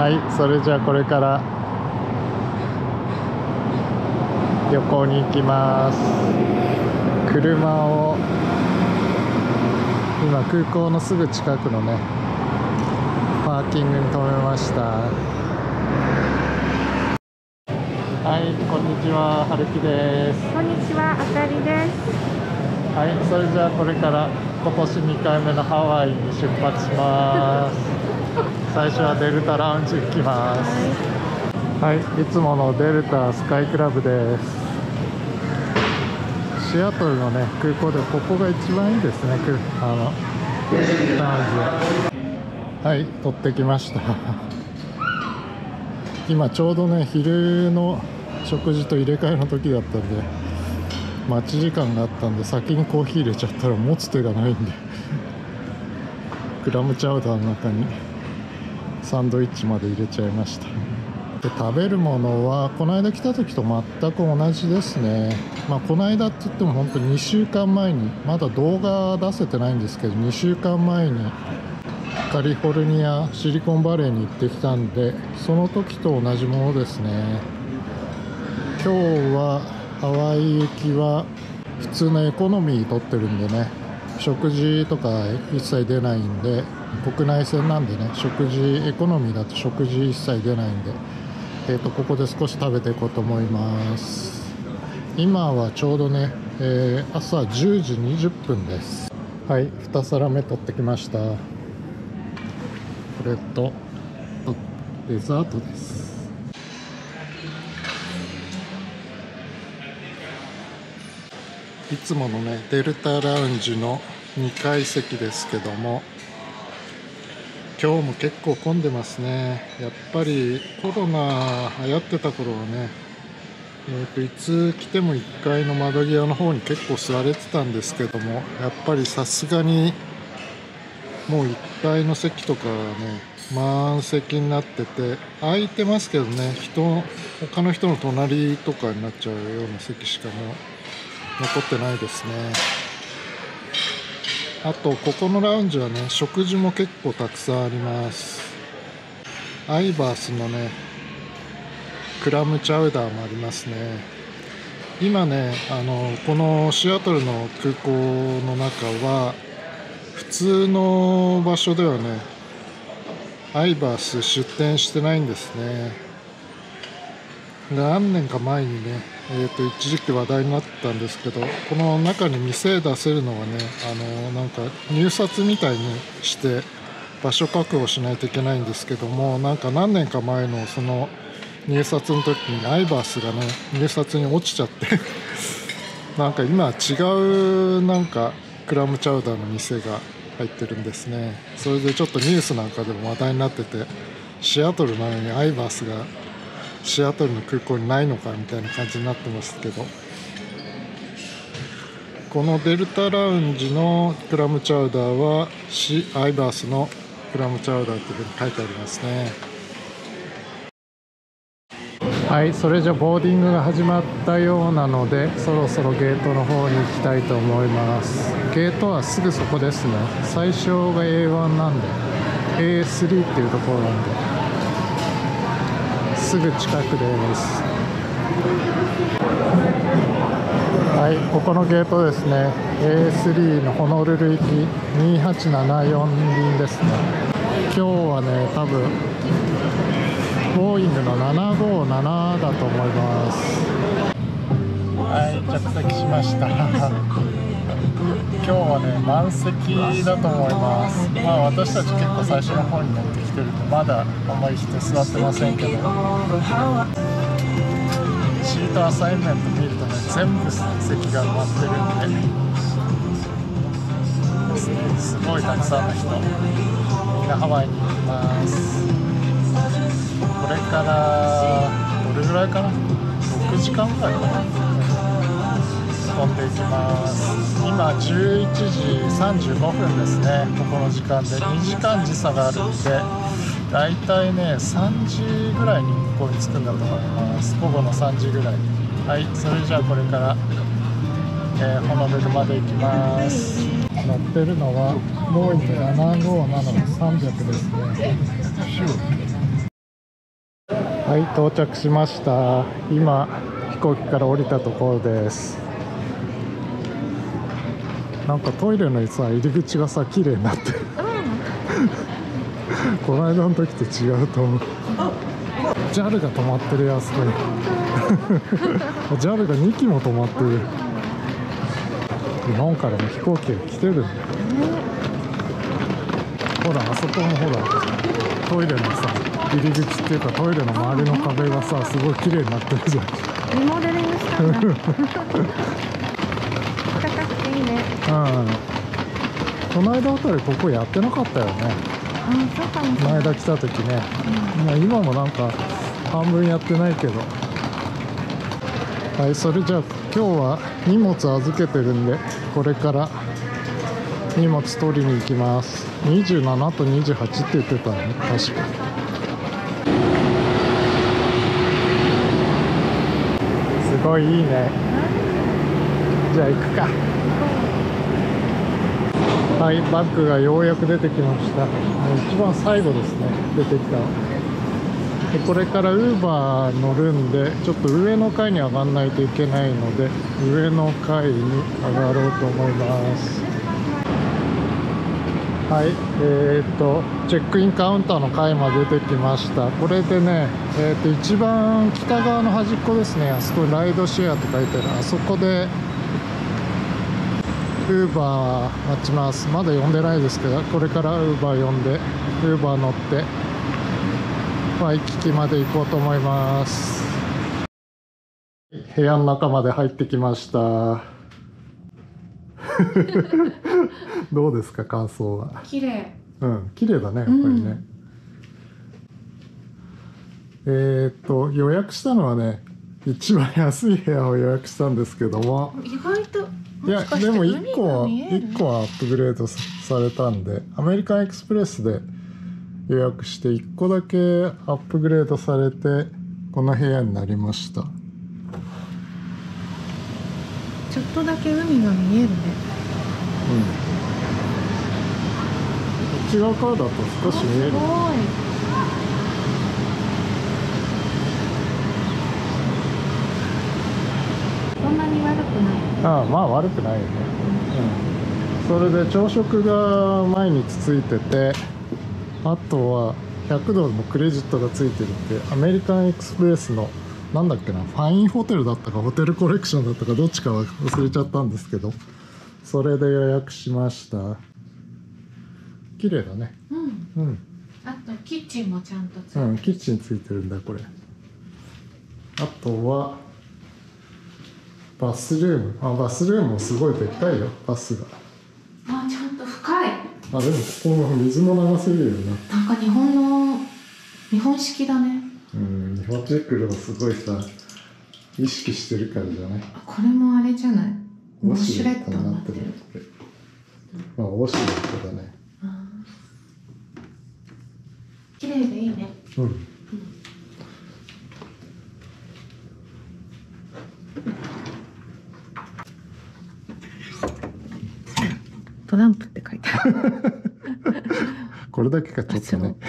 はいそれじゃあこれから。旅行に行きます。車を今空港のすぐ近くのねパーキングに止めました。はいこんにちは春樹です。こんにちは、あかりです。はいそれじゃあこれから今年2回目のハワイに出発します。最初はデルタラウンジ行きます。はい、い。つものデルタスカイクラブです。シアトルのね空港でここが一番いいですねくあのラウンジはい取ってきました。今ちょうどね昼の食事と入れ替えの時だったんで待ち時間があったんで先にコーヒー入れちゃったら持つ手がないんで。クラムチャウダーの中に。サンドイッチまで入れちゃいました。で食べるものはこの間来た時と全く同じですね。まあこの間って言っても本当2週間前にまだ動画出せてないんですけど2週間前にカリフォルニアシリコンバレーに行ってきたんでその時と同じものですね。今日はハワイ行きは普通のエコノミー取ってるんでね食事とか一切出ないんで国内線なんでね食事エコノミーだと食事一切出ないんで、えー、とここで少し食べていこうと思います。今はちょうどね、えー朝10時20分です。はい2皿目取ってきました。これとデザートです。いつものねデルタラウンジの2階席ですけども今日も結構混んでますね。やっぱりコロナ流行ってた頃はねえー、といつ来ても1階の窓際の方に結構座れてたんですけどもやっぱりさすがにもう1階の席とかはね満席になってて空いてますけどね人他の人の隣とかになっちゃうような席しかも残ってないですね。あとここのラウンジはね食事も結構たくさんあります。アイバースのねクラムチャウダーもありますね。今ねあのこのシアトルの空港の中は普通の場所ではねアイバース出店してないんですね。何年か前にね、えー、と一時期話題になったんですけどこの中に店出せるのはねあのなんか入札みたいにして場所確保しないといけないんですけどもなんか何年か前のその入札の時にアイバースがね入札に落ちちゃって なんか今違うなんかクラムチャウダーの店が入ってるんですね。それでちょっとニュースなんかでも話題になっててシアトルなのにアイバースがシアトルの空港にないのかみたいな感じになってますけど。このデルタラウンジのクラムチャウダーはシアイバースのクラムチャウダーというふうに書いてありますね。はいそれじゃボーディングが始まったようなのでそろそろゲートの方に行きたいと思います。ゲートはすぐそこですね。最初が A1 なんで。A3 っていうところなんで。すぐ近くです。はいここのゲートですね。A3 のホノルル行き。2874便ですね。今日はね多分ボーイングの757だと思います。はい着席しました。今日はね満席だと思います。まあ私たち結構最初の方に乗ってきてるんでまだあんまり人座ってませんけど。シートアサインメント見るとね全部席が埋まってるんでね。すごいたくさんの人。みんなハワイに行きます。これからどれぐらいかな？6時間ぐらいかな？飛んでいきます。今11時35分ですね。ここの時間で。2時間時差があるんでだいたいね3時ぐらいに向こうに着くんだと思います。午後の3時ぐらいはいそれじゃあこれから、えー、ホノルルまで行きます。乗ってるのはボーイング757の300ですね。はい到着しました。今飛行機から降りたところです。なんかトイレのさ入り口がさ綺麗になってる。この間の時と違うと思う。JAL が止まってるやつこに JAL が2機も止まってる。日本からも飛行機が来てる。んだよほらあそこもほらトイレのさ入り口っていうかトイレの周りの壁がさすごい綺麗になってるじゃん。リモデリングしたんだ。高くていいね。うん。この間あたりここやってなかったよね。うんそうかもしれない。前田来た時ね、まあ、今もなんか半分やってないけど。はいそれじゃあ今日は荷物預けてるんでこれから荷物取りに行きます。27と28って言ってたね確か。すごいいいね。じゃあ行くかはいバッグがようやく出てきました。一番最後ですね。出てきた。でこれからウーバー乗るんでちょっと上の階に上がらないといけないので上の階に上がろうと思います。はいえー、とチェックインカウンターの階まで出てきました。これでね、えー、と一番北側の端っこですね。あそこライドシェアって書いてある。あそこでウーバー待ちます。まだ呼んでないですけどこれからウーバー呼んでウーバー乗ってワイキキまで行こうと思います。部屋の中まで入ってきました。どうですか感想は？綺麗。うん綺麗だねやっぱりね、うん。えーっと予約したのはね一番安い部屋を予約したんですけども。意外といやでも1個は海が見える？1個はアップグレードさされたんでアメリカンエクスプレスで予約して1個だけアップグレードされてこの部屋になりました。ちょっとだけ海が見えるね。うん。内側からだと少し見える。すごいそんなに悪くないああまあ悪くないよね。うん。それで朝食が毎日ついててあとは100ドルのクレジットがついてるってアメリカンエクスプレスのなんだっけなファインホテルだったかホテルコレクションだったかどっちかは忘れちゃったんですけどそれで予約しました。綺麗だね。うん。うん。あとキッチンもちゃんとついてる。うん、キッチンついてるんだこれ。あとはバスルーム。あバスルームもすごいでっかいよ。バスが。あちゃんと深い。あでもここも水も流せるよね。なんか日本の日本式だね。うん日本チェックでもすごいさ意識してるからじゃないあこれもあれじゃない？ウォシュレットになって。るまあウォシュレットだね綺麗でいいね。うんトランプって書いてある。これだけかちょっとね。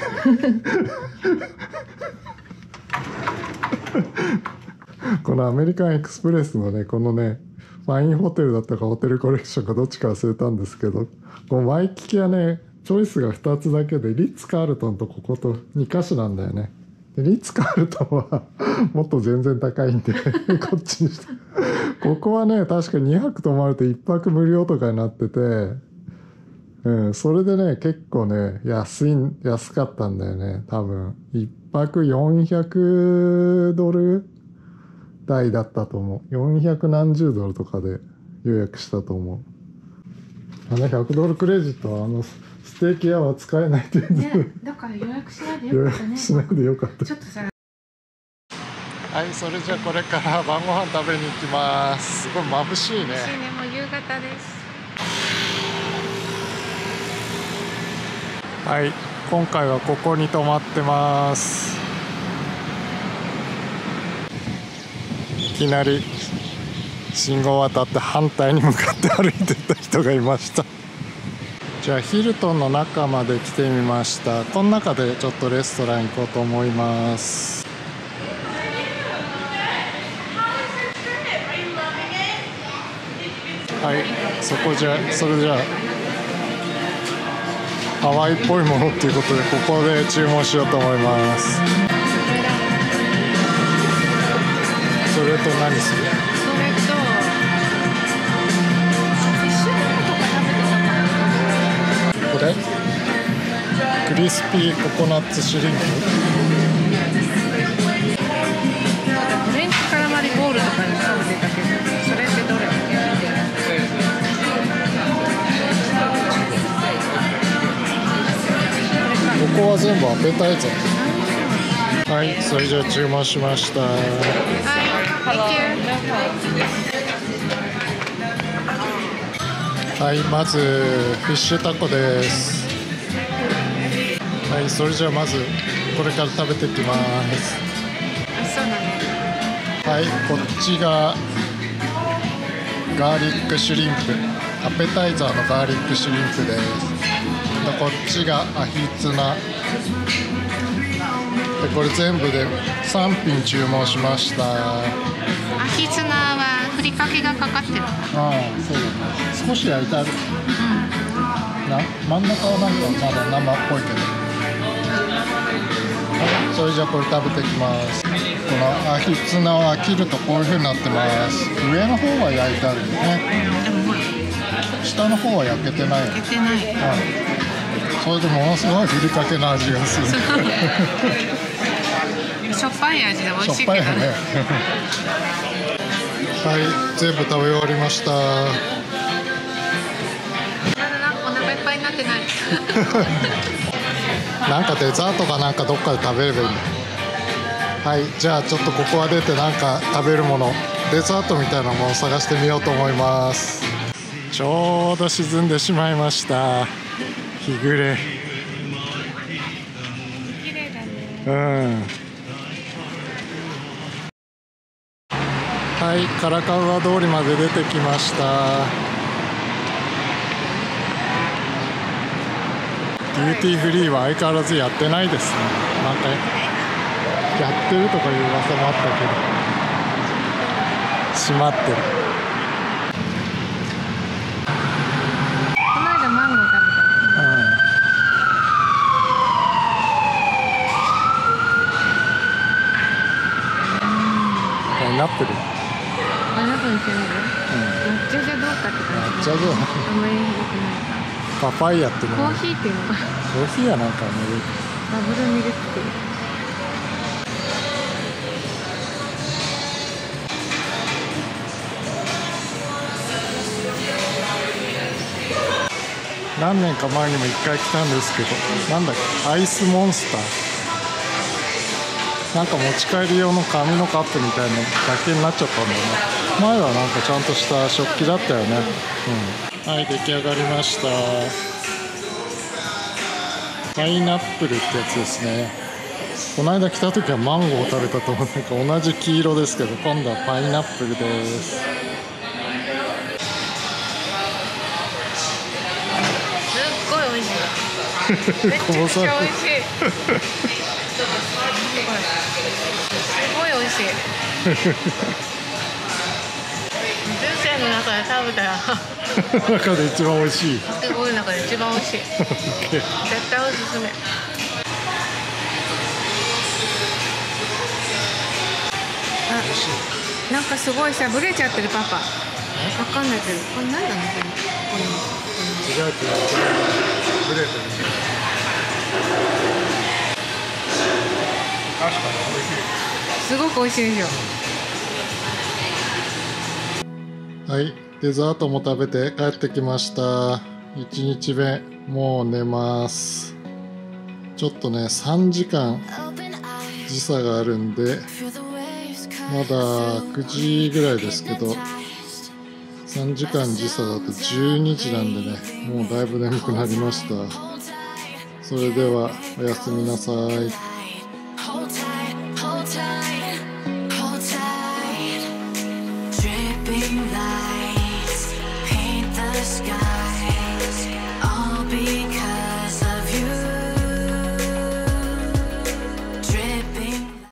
このアメリカンエクスプレスのねこのねファインホテルだったかホテルコレクションかどっちか忘れたんですけどこのワイキキはねチョイスが2つだけでリッツ・カールトンとここと2カ所なんだよね。でリッツ・カールトンは もっと全然高いんでこっちにして。ここはね確か2泊泊まると1泊無料とかになっててうん、それでね、結構ね、安い、安かったんだよね、多分。一泊400ドル台だったと思う。400何十ドルとかで予約したと思う。あの100ドルクレジットはあのステーキ屋は使えないって言うんでねだから予約しないで予よかったね約しないでよかった。ちょっとさはい、それじゃあこれから晩ご飯食べに行きます。すごい眩しいね。私ねもう夕方ですはい。今回はここに泊まってます。いきなり信号を渡って反対に向かって歩いてた人がいました。じゃあヒルトンの中まで来てみました。この中でちょっとレストラン行こうと思います。はい。そこじゃそれじゃあ。ハワイっぽいものっていうことでここで注文しようと思います。それと何する？これクリスピーココナッツシュリンプここは全部アペタイザーはいそれじゃあ注文しましたはい Thank you はいまずフィッシュタコですはいそれじゃあまずこれから食べていきますはいこっちがガーリックシュリンプアペタイザーのガーリックシュリンプですでこっちがアヒツナ。でこれ全部で3品注文しました。あアヒツナはふりかけがかかってる。あそうだね。少し焼いてある。な真ん中はなんかまだ生っぽいけど。はいそれじゃあこれ食べていきます。このアヒツナは切るとこういう風になってます。上の方は焼いてあるよね。でもほら。下の方は焼けてないよ。焼けてない。はいそれでものすごいふりかけの味がする。しょっぱい味で美味しいけど。ね。はい全部食べ終わりました。まだなんかお腹いっぱいになってない。なんかデザートかなんかどっかで食べればいいはいじゃあちょっとここは出てなんか食べるものデザートみたいなものを探してみようと思います。ちょうど沈んでしまいました日暮れ。綺麗だね。うん。はいカラカウア通りまで出てきました。デューティーフリーは相変わらずやってないですね。なんかやってるとかいう噂もあったけど。閉まってるこの間マンゴー食べたのうんパイナップルあなたにしてみる抹茶じゃどうかって感じ抹茶じゃあん。まり良くないパパイヤってのコもーヒーっていうのがコーヒーやな。んかねダブルミルクティ何年か前にも一回来たんですけど。なんだっけ？アイスモンスターなんか持ち帰り用の紙のカップみたいなのだけになっちゃったんだよね。前はなんかちゃんとした食器だったよね。うん。はい出来上がりました。パイナップルってやつですね。この間来た時はマンゴーを食べたと思う。なんか同じ黄色ですけど今度はパイナップルです。すっごい美味しい。めっちゃくちゃ美味しいしい。人生の中で食べたら。中で一番美味しい。すごい中で一番美味しい。絶対おすすめ。あなんかすごいさブレちゃってるパパ。わかんないけどこれ何なのこれ。こ違う違うブレてる。確かに美味しれすごく美味しいでしょいはいデザートも食べて帰ってきました。1日目もう寝ます。ちょっとね3時間時差があるんでまだ9時ぐらいですけど3時間時差だと12時なんでねもうだいぶ眠くなりました。それではおやすみなさい。